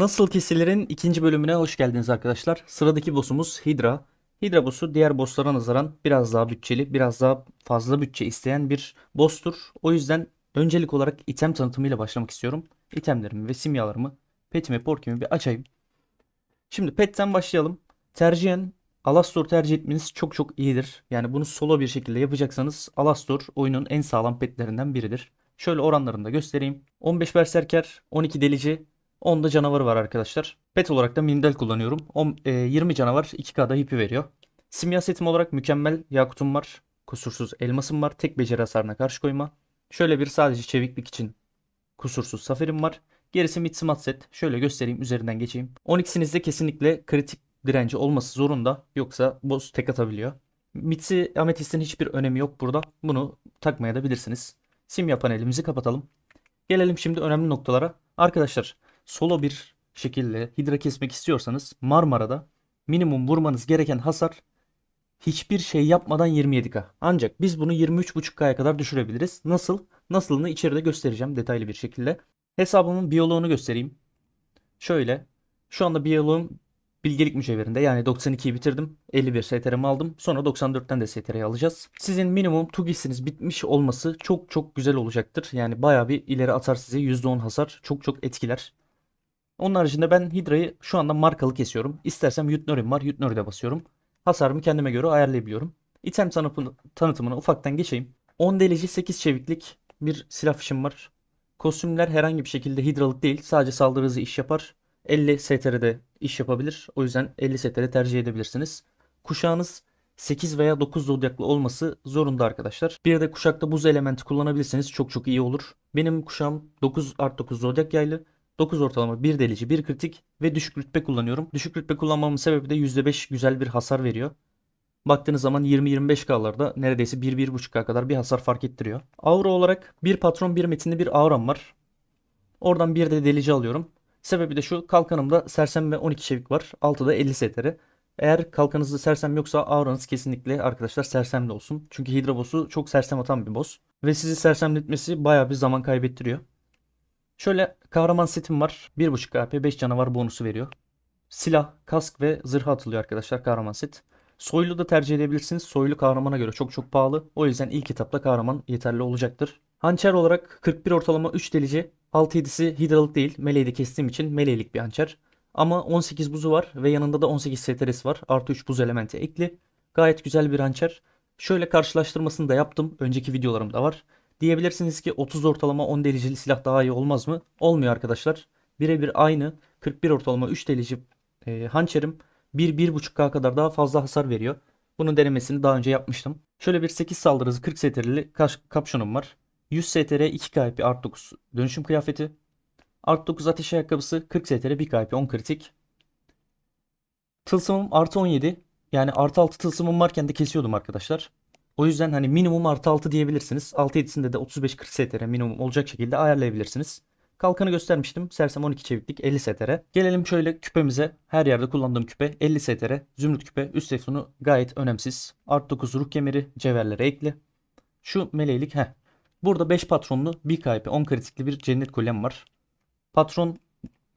Nasıl kesilerin ikinci bölümüne hoş geldiniz arkadaşlar. Sıradaki boss'umuz Hydra. Hydra boss'u diğer boss'lara nazaran biraz daha bütçeli, biraz daha fazla bütçe isteyen bir boss'tur. O yüzden öncelik olarak item tanıtımıyla başlamak istiyorum. İtemlerimi ve simyalarımı, petimi, porkimi bir açayım. Şimdi petten başlayalım. Tercihen Alastor tercih etmeniz çok çok iyidir. Yani bunu solo bir şekilde yapacaksanız Alastor oyunun en sağlam petlerinden biridir. Şöyle oranlarını da göstereyim. 15 Berserker, 12 Delici, 10 da canavarı var arkadaşlar. Pet olarak da Mindel kullanıyorum. 10, e, 20 canavar 2K'da hipi veriyor. Simya setim olarak mükemmel Yakut'um var. Kusursuz elmasım var. Tek beceri hasarına karşı koyma. Şöyle bir sadece çeviklik için kusursuz safirim var. Gerisi mid smart set. Şöyle göstereyim üzerinden geçeyim. 12'sinizde kesinlikle kritik direnci olması zorunda. Yoksa boss tek atabiliyor. Mitsi Ametist'in hiçbir önemi yok burada. Bunu takmaya da bilirsiniz. Simya panelimizi kapatalım. Gelelim şimdi önemli noktalara. Arkadaşlar solo bir şekilde hidra kesmek istiyorsanız Marmara'da minimum vurmanız gereken hasar hiçbir şey yapmadan 27k. Ancak biz bunu 23.5k'ya kadar düşürebiliriz. Nasıl? Nasılını içeride göstereceğim detaylı bir şekilde. Hesabımın biyoloğunu göstereyim. Şöyle. Şu anda biyoloğum bilgelik mücevherinde yani 92'yi bitirdim. 51 STR'mi aldım. Sonra 94'ten de STR'yi alacağız. Sizin minimum tugisiniz bitmiş olması çok çok güzel olacaktır. Yani baya bir ileri atar size %10 hasar. Çok çok etkiler. Onun haricinde ben Hydra'yı şu anda markalı kesiyorum. İstersem Yutnorim var. Yutnori'de basıyorum. Hasarımı kendime göre ayarlayabiliyorum. İtem tanıtımına ufaktan geçeyim. 10 delici 8 çeviklik bir silah fişim var. Kostümler herhangi bir şekilde hidralık değil. Sadece saldırı hızı iş yapar. 50 STR'de iş yapabilir. O yüzden 50 STR tercih edebilirsiniz. Kuşağınız 8 veya 9 zodyaklı olması zorunda arkadaşlar. Bir de kuşakta buz elementi kullanabilirseniz çok çok iyi olur. Benim kuşağım 9 art 9 zodyak yaylı. 9 ortalama 1 delici 1 kritik ve düşük rütbe kullanıyorum. Düşük rütbe kullanmamın sebebi de %5 güzel bir hasar veriyor. Baktığınız zaman 20-25K'larda neredeyse 1-1.5K kadar bir hasar fark ettiriyor. Aura olarak bir patron bir metinli bir auram var. Oradan bir de delici alıyorum. Sebebi de şu kalkanımda sersem ve 12 çevik var. 6'da 50 STR. Eğer kalkanınızda sersem yoksa auranız kesinlikle arkadaşlar sersemli olsun. Çünkü Hydra boss'u çok sersem atan bir boss. Ve sizi sersemletmesi baya bir zaman kaybettiriyor. Şöyle kahraman setim var. 1.5 KP 5 canavar bonusu veriyor. Silah, kask ve zırh atılıyor arkadaşlar kahraman set. Soylu da tercih edebilirsiniz. Soylu kahramana göre çok çok pahalı. O yüzden ilk etapta kahraman yeterli olacaktır. Hançer olarak 41 ortalama 3 delici. 6-7'si hidralık değil. Meleği de kestiğim için meleğilik bir hançer. Ama 18 buzu var ve yanında da 18 STR'si var. Artı 3 buz elementi ekli. Gayet güzel bir hançer. Şöyle karşılaştırmasını da yaptım. Önceki videolarımda var. Diyebilirsiniz ki 30 ortalama 10 delicili silah daha iyi olmaz mı? Olmuyor arkadaşlar. Birebir aynı 41 ortalama 3 delici e, hançerim 1-1.5K kadar daha fazla hasar veriyor. Bunun denemesini daha önce yapmıştım. Şöyle bir 8 saldırı hızı 40 STR'li kapşonum var. 100 STR 2 KP art 9 dönüşüm kıyafeti. Art 9 ateş ayakkabısı 40 STR 1 KP 10 kritik. Tılsımım artı 17. Yani artı 6 tılsımım varken de kesiyordum arkadaşlar. O yüzden hani minimum artı 6 diyebilirsiniz. 6-7'sinde de 35-40 STR minimum olacak şekilde ayarlayabilirsiniz. Kalkanı göstermiştim. Sersem 12 çeviklik 50 STR. Gelelim şöyle küpemize. Her yerde kullandığım küpe 50 STR. Zümrüt küpe. Üst efsunu gayet önemsiz. Art 9 ruh kemeri. Cevherlere ekli. Şu meleğilik. Heh. Burada 5 patronlu 1 KP 10 kritikli bir cennet kolyem var. Patron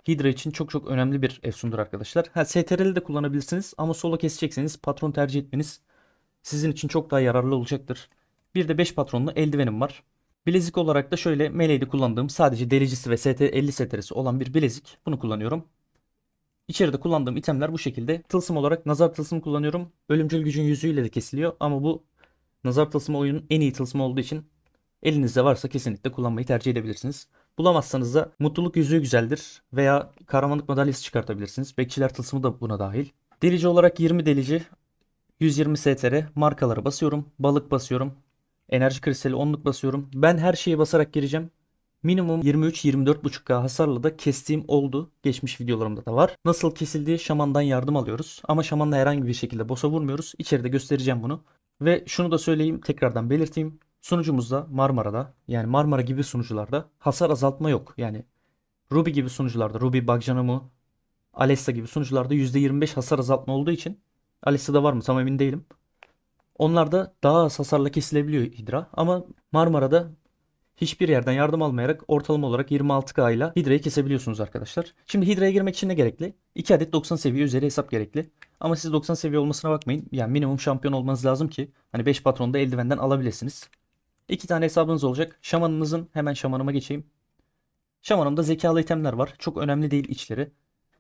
Hydra için çok çok önemli bir efsundur arkadaşlar. Ha STR'li de kullanabilirsiniz ama solo kesecekseniz patron tercih etmeniz sizin için çok daha yararlı olacaktır. Bir de 5 patronlu eldivenim var. Bilezik olarak da şöyle meleğde kullandığım sadece delicisi ve ST 50 STR'si olan bir bilezik. Bunu kullanıyorum. İçeride kullandığım itemler bu şekilde. Tılsım olarak nazar tılsımı kullanıyorum. Ölümcül gücün yüzüğüyle de kesiliyor ama bu nazar tılsımı oyunun en iyi tılsımı olduğu için elinizde varsa kesinlikle kullanmayı tercih edebilirsiniz. Bulamazsanız da mutluluk yüzüğü güzeldir veya kahramanlık madalyası çıkartabilirsiniz. Bekçiler tılsımı da buna dahil. Delici olarak 20 delici, 120 STR markaları basıyorum. Balık basıyorum. Enerji kristali 10'luk basıyorum. Ben her şeyi basarak gireceğim. Minimum 23-24.5K hasarla da kestiğim oldu. Geçmiş videolarımda da var. Nasıl kesildiği şamandan yardım alıyoruz. Ama şamanla herhangi bir şekilde boss'a vurmuyoruz. İçeride göstereceğim bunu. Ve şunu da söyleyeyim tekrardan belirteyim. Sunucumuzda Marmara'da yani Marmara gibi sunucularda hasar azaltma yok. Yani Ruby gibi sunucularda Ruby, Bugjanamı, Alessa gibi sunucularda %25 hasar azaltma olduğu için Alessa'da var mı tam emin değilim. Onlarda daha az hasarla kesilebiliyor Hydra ama Marmara'da hiçbir yerden yardım almayarak ortalama olarak 26k ile Hidra'yı kesebiliyorsunuz arkadaşlar. Şimdi Hidra'ya girmek için ne gerekli? 2 adet 90 seviye üzeri hesap gerekli. Ama siz 90 seviye olmasına bakmayın. Yani minimum şampiyon olmanız lazım ki hani 5 patronda eldivenden alabilirsiniz. 2 tane hesabınız olacak. Şamanınızın hemen şamanıma geçeyim. Şamanımda zekalı itemler var. Çok önemli değil içleri.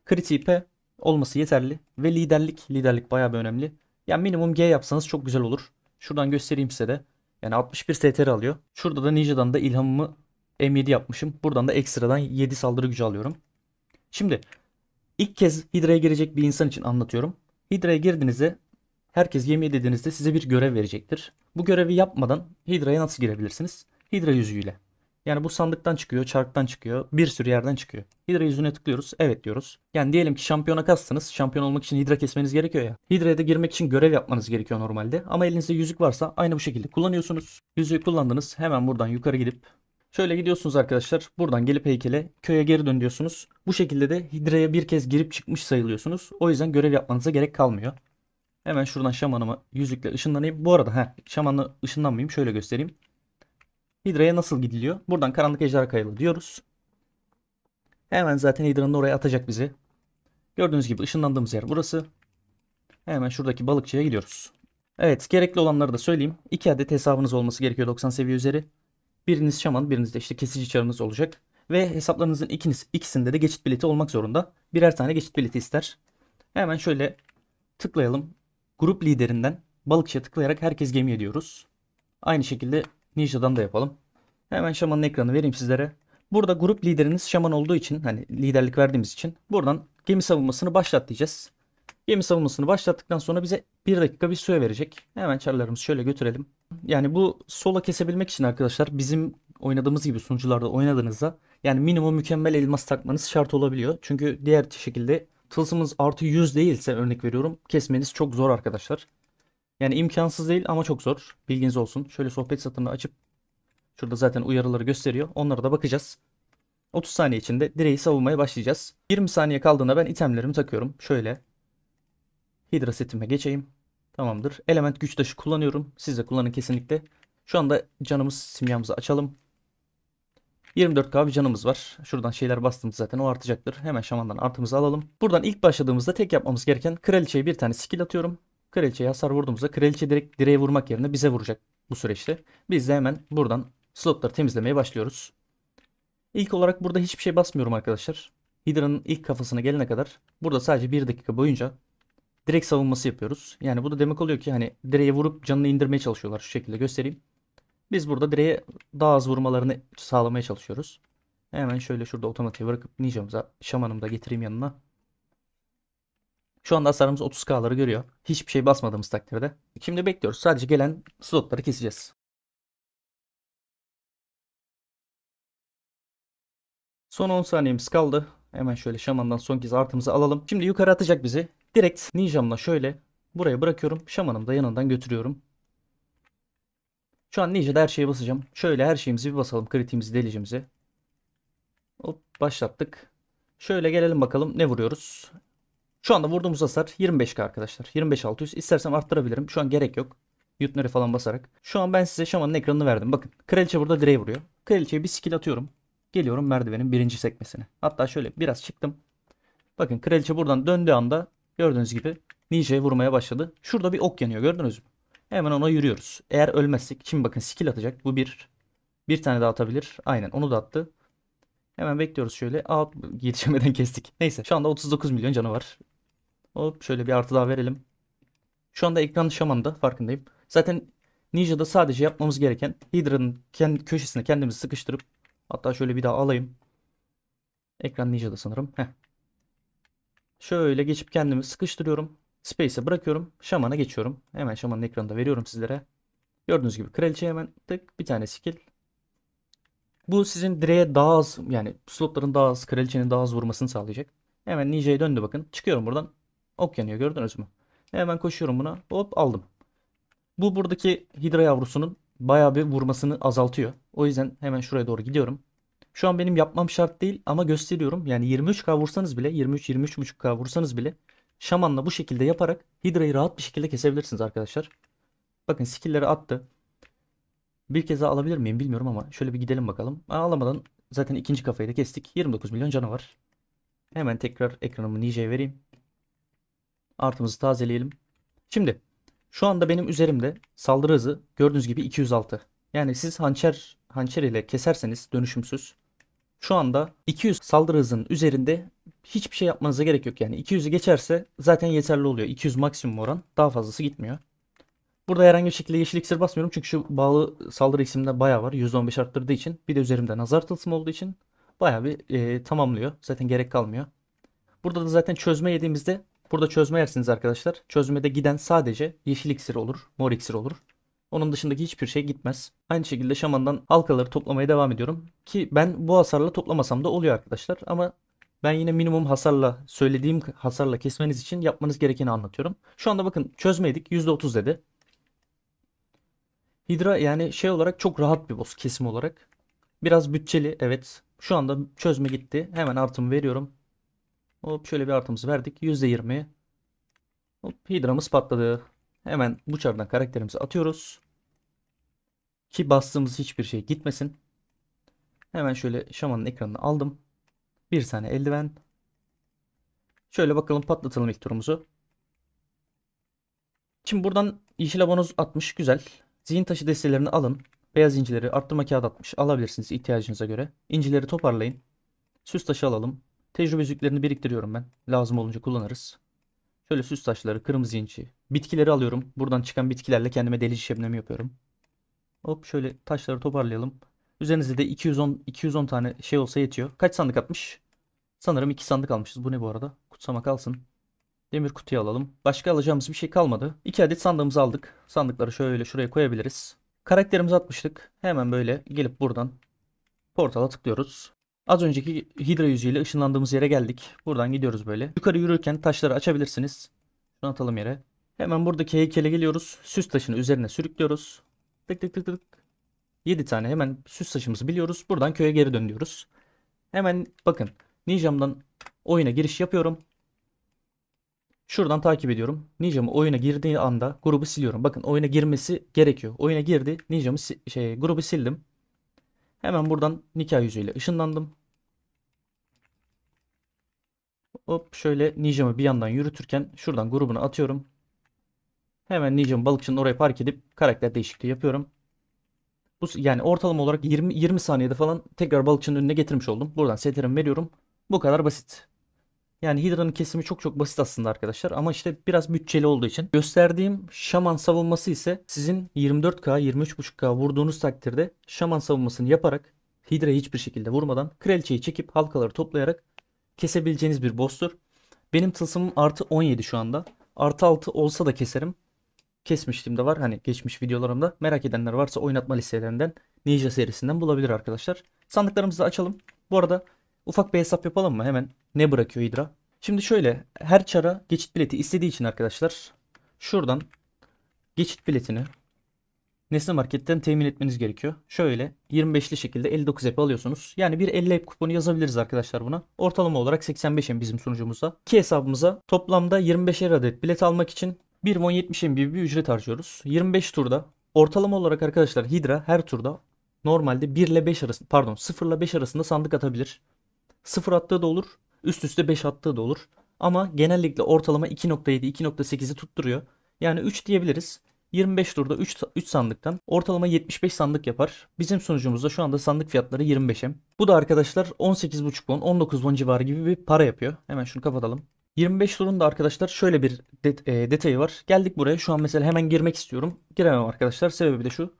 P olması yeterli. Ve liderlik. Liderlik bayağı bir önemli. Yani minimum G yapsanız çok güzel olur. Şuradan göstereyim size de. Yani 61 STR alıyor. Şurada da Ninja'dan da ilhamımı M7 yapmışım. Buradan da ekstradan 7 saldırı gücü alıyorum. Şimdi ilk kez Hydra'ya girecek bir insan için anlatıyorum. Hydra'ya girdiğinizde herkes yemeği dediğinizde size bir görev verecektir. Bu görevi yapmadan Hydra'ya nasıl girebilirsiniz? Hydra yüzüğüyle. Yani bu sandıktan çıkıyor, çarktan çıkıyor, bir sürü yerden çıkıyor. Hidra yüzüne tıklıyoruz, evet diyoruz. Yani diyelim ki şampiyona kastınız, şampiyon olmak için Hidra kesmeniz gerekiyor ya. Hidra'ya da girmek için görev yapmanız gerekiyor normalde. Ama elinizde yüzük varsa aynı bu şekilde kullanıyorsunuz. Yüzüğü kullandınız, hemen buradan yukarı gidip Şöyle gidiyorsunuz arkadaşlar. Buradan gelip heykele köye geri dön diyorsunuz. Bu şekilde de Hidra'ya bir kez girip çıkmış sayılıyorsunuz. O yüzden görev yapmanıza gerek kalmıyor. Hemen şuradan şamanıma yüzükle ışınlanayım. Bu arada he, şamanla ışınlanmayayım. Şöyle göstereyim. Hidra'ya nasıl gidiliyor? Buradan karanlık ejderha kayalı diyoruz. Hemen zaten Hidra'nın oraya atacak bizi. Gördüğünüz gibi ışınlandığımız yer burası. Hemen şuradaki balıkçıya gidiyoruz. Evet gerekli olanları da söyleyeyim. 2 adet hesabınız olması gerekiyor 90 seviye üzeri. Biriniz şaman biriniz de işte kesici çarınız olacak. Ve hesaplarınızın ikiniz, ikisinde de geçit bileti olmak zorunda. Birer tane geçit bileti ister. Hemen şöyle tıklayalım. Grup liderinden balıkçıya tıklayarak herkes gemiye diyoruz. Aynı şekilde Ninja'dan da yapalım. Hemen şamanın ekranı vereyim sizlere. Burada grup lideriniz şaman olduğu için hani liderlik verdiğimiz için buradan gemi savunmasını başlat diyeceğiz. Gemi savunmasını başlattıktan sonra bize bir dakika bir süre verecek. Hemen çarlarımızı şöyle götürelim. Yani bu sola kesebilmek için arkadaşlar bizim oynadığımız gibi sunucularda oynadığınızda yani minimum mükemmel elmas takmanız şart olabiliyor. Çünkü diğer şekilde tılsımınız artı 100 değilse örnek veriyorum kesmeniz çok zor arkadaşlar. Yani imkansız değil ama çok zor. Bilginiz olsun. Şöyle sohbet satırını açıp şurada zaten uyarıları gösteriyor. Onlara da bakacağız. 30 saniye içinde direği savunmaya başlayacağız. 20 saniye kaldığında ben itemlerimi takıyorum. Şöyle. Hidra setime geçeyim. Tamamdır. Element güç taşı kullanıyorum. Siz de kullanın kesinlikle. Şu anda canımız simyamızı açalım. 24k bir canımız var. Şuradan şeyler bastığımız zaten o artacaktır. Hemen şamandan artımızı alalım. Buradan ilk başladığımızda tek yapmamız gereken kraliçeye bir tane skill atıyorum. Kraliçeye hasar vurduğumuzda kraliçe direkt direğe vurmak yerine bize vuracak bu süreçte. Biz de hemen buradan slotları temizlemeye başlıyoruz. İlk olarak burada hiçbir şey basmıyorum arkadaşlar. Hydra'nın ilk kafasına gelene kadar burada sadece bir dakika boyunca direkt savunması yapıyoruz. Yani bu da demek oluyor ki hani direğe vurup canını indirmeye çalışıyorlar. Şu şekilde göstereyim. Biz burada direğe daha az vurmalarını sağlamaya çalışıyoruz. Hemen şöyle şurada otomatiğe bırakıp ninjamıza şamanımı da getireyim yanına. Şu anda hasarımız 30k'ları görüyor. Hiçbir şey basmadığımız takdirde. Şimdi bekliyoruz. Sadece gelen slotları keseceğiz. Son 10 saniyemiz kaldı. Hemen şöyle şamandan son kez artımızı alalım. Şimdi yukarı atacak bizi. Direkt ninjamla şöyle buraya bırakıyorum. Şamanımı da yanından götürüyorum. Şu an ninja'da her şeye basacağım. Şöyle her şeyimizi bir basalım. Kritiğimizi, delicimizi. Hop başlattık. Şöyle gelelim bakalım ne vuruyoruz. Şu anda vurduğumuz hasar 25k arkadaşlar. 25600. İstersem arttırabilirim. Şu an gerek yok. Yutneri falan basarak. Şu an ben size şamanın ekranını verdim. Bakın kraliçe burada direğe vuruyor. Kraliçeye bir skill atıyorum. Geliyorum merdivenin birinci sekmesine. Hatta şöyle biraz çıktım. Bakın kraliçe buradan döndüğü anda gördüğünüz gibi ninja'ya vurmaya başladı. Şurada bir ok yanıyor gördünüz mü? Hemen ona yürüyoruz. Eğer ölmezsek şimdi bakın skill atacak. Bu bir. Bir tane daha atabilir. Aynen onu da attı. Hemen bekliyoruz şöyle. Aa yetişemeden kestik. Neyse şu anda 39 milyon canı var. Hop şöyle bir artı daha verelim. Şu anda ekran şamanda farkındayım. Zaten Ninja'da sadece yapmamız gereken Hydra'nın kendi köşesine kendimizi sıkıştırıp hatta şöyle bir daha alayım. Ekran Ninja'da sanırım. Heh. Şöyle geçip kendimi sıkıştırıyorum. Space'e bırakıyorum. Şaman'a geçiyorum. Hemen Şaman'ın ekranında veriyorum sizlere. Gördüğünüz gibi kraliçe hemen tık bir tane skill. Bu sizin direğe daha az yani slotların daha az kraliçenin daha az vurmasını sağlayacak. Hemen Ninja'ya döndü bakın. Çıkıyorum buradan. Ok yanıyor gördünüz mü? Hemen koşuyorum buna. Hop aldım. Bu buradaki hidra yavrusunun bayağı bir vurmasını azaltıyor. O yüzden hemen şuraya doğru gidiyorum. Şu an benim yapmam şart değil ama gösteriyorum. Yani 23k vursanız bile 23-23.5k vursanız bile şamanla bu şekilde yaparak hidrayı rahat bir şekilde kesebilirsiniz arkadaşlar. Bakın skill'leri attı. Bir kez daha alabilir miyim bilmiyorum ama şöyle bir gidelim bakalım. Aa, alamadan zaten ikinci kafayı da kestik. 29 milyon canı var. Hemen tekrar ekranımı Nije'ye vereyim. Artımızı tazeleyelim. Şimdi şu anda benim üzerimde saldırı hızı gördüğünüz gibi 206. Yani siz hançer hançer ile keserseniz dönüşümsüz şu anda 200 saldırı hızının üzerinde hiçbir şey yapmanıza gerek yok. Yani 200'ü geçerse zaten yeterli oluyor. 200 maksimum oran. Daha fazlası gitmiyor. Burada herhangi bir şekilde yeşil iksir basmıyorum. Çünkü şu bağlı saldırı isimde bayağı var. %15 arttırdığı için. Bir de üzerimde nazar tılsımı olduğu için bayağı bir e, tamamlıyor. Zaten gerek kalmıyor. Burada da zaten çözme yediğimizde burada çözme yersiniz arkadaşlar. Çözmede giden sadece yeşil iksir olur. Mor iksir olur. Onun dışındaki hiçbir şey gitmez. Aynı şekilde şamandan halkaları toplamaya devam ediyorum. Ki ben bu hasarla toplamasam da oluyor arkadaşlar. Ama ben yine minimum hasarla söylediğim hasarla kesmeniz için yapmanız gerekeni anlatıyorum. Şu anda bakın çözmeydik %30 dedi. Hidra yani şey olarak çok rahat bir boss kesim olarak. Biraz bütçeli evet. Şu anda çözme gitti. Hemen artımı veriyorum. Hop şöyle bir artımızı verdik. %20. Hop Hidra'mız patladı. Hemen bu çardan karakterimizi atıyoruz. Ki bastığımız hiçbir şey gitmesin. Hemen şöyle şamanın ekranını aldım. Bir tane eldiven. Şöyle bakalım patlatalım ilk turumuzu. Şimdi buradan yeşil abonoz atmış. Güzel. Zihin taşı destelerini alın. Beyaz incileri arttırma kağıt atmış. Alabilirsiniz ihtiyacınıza göre. İncileri toparlayın. Süs taşı alalım. Tecrübe yüzüklerini biriktiriyorum ben. Lazım olunca kullanırız. Şöyle süs taşları, kırmızı inci. Bitkileri alıyorum. Buradan çıkan bitkilerle kendime delici şebnemi yapıyorum. Hop şöyle taşları toparlayalım. Üzerinizde de 210 210 tane şey olsa yetiyor. Kaç sandık atmış? Sanırım 2 sandık almışız. Bu ne bu arada? Kutsama kalsın. Demir kutuyu alalım. Başka alacağımız bir şey kalmadı. 2 adet sandığımızı aldık. Sandıkları şöyle şuraya koyabiliriz. Karakterimizi atmıştık. Hemen böyle gelip buradan portala tıklıyoruz. Az önceki hidra yüzüyle ışınlandığımız yere geldik. Buradan gidiyoruz böyle. Yukarı yürürken taşları açabilirsiniz. Şunu atalım yere. Hemen buradaki heykele geliyoruz. Süs taşını üzerine sürüklüyoruz. Tık tık tık tık. 7 tane hemen süs taşımızı biliyoruz. Buradan köye geri dön diyoruz. Hemen bakın. Ninjam'dan oyuna giriş yapıyorum. Şuradan takip ediyorum. Ninja'mı oyuna girdiği anda grubu siliyorum. Bakın oyuna girmesi gerekiyor. Oyuna girdi. Ninja'mı şey grubu sildim. Hemen buradan nikah yüzüyle ışınlandım. Hop şöyle Ninja'mı bir yandan yürütürken şuradan grubunu atıyorum. Hemen Ninja'mı balıkçının oraya park edip karakter değişikliği yapıyorum. Bu yani ortalama olarak 20 20 saniyede falan tekrar balıkçının önüne getirmiş oldum. Buradan seterim veriyorum. Bu kadar basit. Yani Hydra'nın kesimi çok çok basit aslında arkadaşlar ama işte biraz bütçeli olduğu için. Gösterdiğim şaman savunması ise sizin 24K 23.5K vurduğunuz takdirde şaman savunmasını yaparak Hydra'yı hiçbir şekilde vurmadan kraliçeyi çekip halkaları toplayarak kesebileceğiniz bir boss'tur. Benim tılsımım artı 17 şu anda. Artı 6 olsa da keserim. Kesmiştim de var hani geçmiş videolarımda. Merak edenler varsa oynatma listelerinden Ninja serisinden bulabilir arkadaşlar. Sandıklarımızı açalım. Bu arada ufak bir hesap yapalım mı? Hemen ne bırakıyor Hydra? Şimdi şöyle her çara geçit bileti istediği için arkadaşlar şuradan geçit biletini Nesne Market'ten temin etmeniz gerekiyor. Şöyle 25'li şekilde 59 ep alıyorsunuz. Yani bir 50 ep kuponu yazabiliriz arkadaşlar buna. Ortalama olarak 85 em bizim sunucumuzda. İki hesabımıza toplamda 25'er adet bilet almak için 1 won 70 em bir ücret harcıyoruz. 25 turda ortalama olarak arkadaşlar Hydra her turda normalde 1 ile 5 arasında pardon 0 ile 5 arasında sandık atabilir. 0 attığı da olur. Üst üste 5 attığı da olur. Ama genellikle ortalama 2.7 2.8'i tutturuyor. Yani 3 diyebiliriz. 25 turda 3, 3 sandıktan ortalama 75 sandık yapar. Bizim sunucumuzda şu anda sandık fiyatları 25'em. Bu da arkadaşlar 18.5 won 19 won civarı gibi bir para yapıyor. Hemen şunu kapatalım. 25 turunda arkadaşlar şöyle bir det e, detayı var. Geldik buraya şu an mesela hemen girmek istiyorum. Giremem arkadaşlar. Sebebi de şu.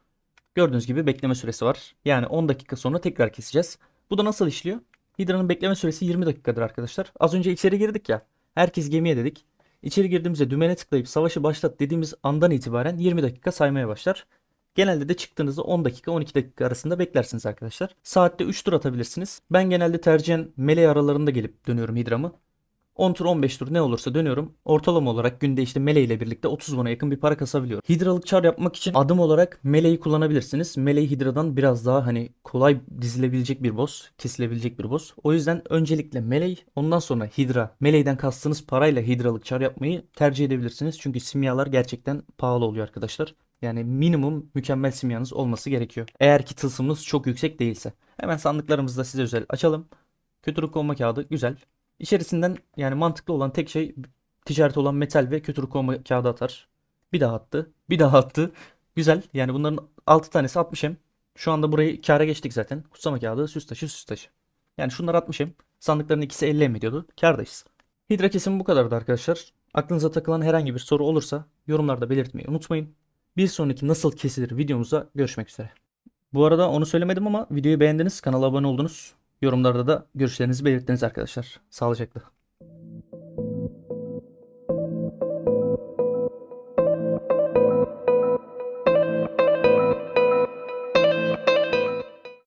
Gördüğünüz gibi bekleme süresi var. Yani 10 dakika sonra tekrar keseceğiz. Bu da nasıl işliyor? Hydra'nın bekleme süresi 20 dakikadır arkadaşlar. Az önce içeri girdik ya. Herkes gemiye dedik. İçeri girdiğimizde dümene tıklayıp savaşı başlat dediğimiz andan itibaren 20 dakika saymaya başlar. Genelde de çıktığınızda 10 dakika 12 dakika arasında beklersiniz arkadaşlar. Saatte 3 tur atabilirsiniz. Ben genelde tercihen melee aralarında gelip dönüyorum hidramı. 10 tur 15 tur ne olursa dönüyorum. Ortalama olarak günde işte Melee ile birlikte 30 bana yakın bir para kasabiliyorum. Hidralık çar yapmak için adım olarak Melee'yi kullanabilirsiniz. Melee Hidra'dan biraz daha hani kolay dizilebilecek bir boss, kesilebilecek bir boss. O yüzden öncelikle Melee, ondan sonra Hidra. Melee'den kastığınız parayla Hidralık çar yapmayı tercih edebilirsiniz. Çünkü simyalar gerçekten pahalı oluyor arkadaşlar. Yani minimum mükemmel simyanız olması gerekiyor. Eğer ki tılsımınız çok yüksek değilse. Hemen sandıklarımızı da size özel açalım. Kötülük kovma kağıdı güzel. İçerisinden yani mantıklı olan tek şey ticaret olan metal ve kötülük kovma kağıdı atar. Bir daha attı. Bir daha attı. Güzel. Yani bunların 6 tanesi 60 hem. Şu anda burayı kâra geçtik zaten. Kutsama kağıdı, süs taşı, süs taşı. Yani şunlar 60 hem. Sandıkların ikisi 50 hem ediyordu. Kârdayız. Hidra kesimi bu kadardı arkadaşlar. Aklınıza takılan herhangi bir soru olursa yorumlarda belirtmeyi unutmayın. Bir sonraki nasıl kesilir videomuzda görüşmek üzere. Bu arada onu söylemedim ama videoyu beğendiniz, kanala abone oldunuz. Yorumlarda da görüşlerinizi belirttiniz arkadaşlar. Sağlıcakla.